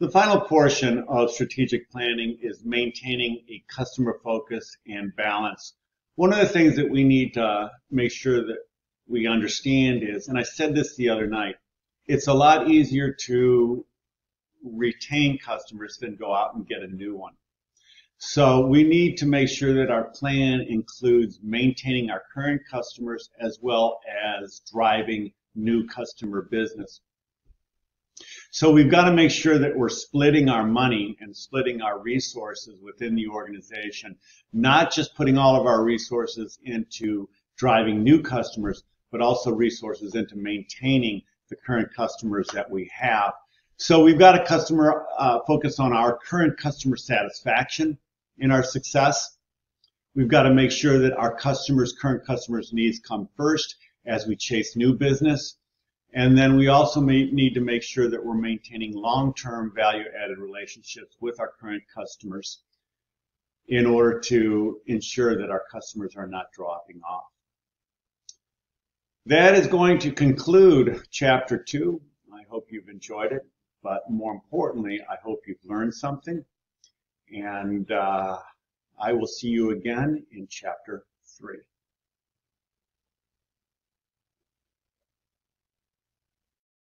The final portion of strategic planning is maintaining a customer focus and balance. One of the things that we need to make sure that we understand is, and I said this the other night, it's a lot easier to retain customers than go out and get a new one. So we need to make sure that our plan includes maintaining our current customers as well as driving new customer business. So we've got to make sure that we're splitting our money and splitting our resources within the organization, not just putting all of our resources into driving new customers, but also resources into maintaining the current customers that we have. So we've got a customer uh, focus on our current customer satisfaction in our success. We've got to make sure that our customers, current customers' needs come first as we chase new business. And then we also need to make sure that we're maintaining long-term value-added relationships with our current customers in order to ensure that our customers are not dropping off. That is going to conclude chapter two. I hope you've enjoyed it, but more importantly, I hope you've learned something. And uh, I will see you again in chapter.